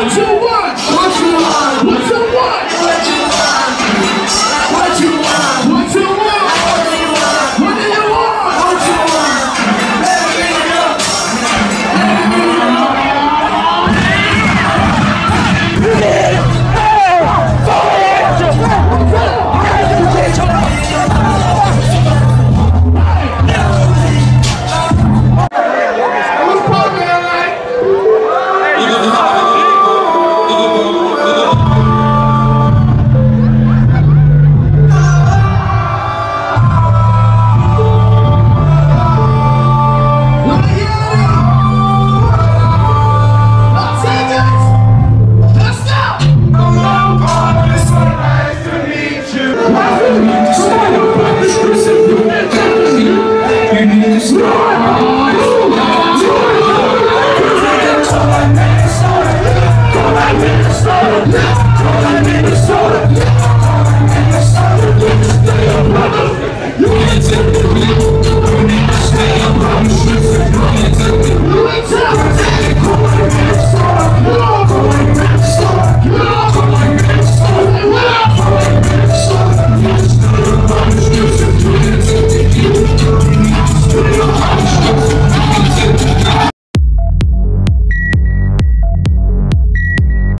Two you want? What you want? What you want?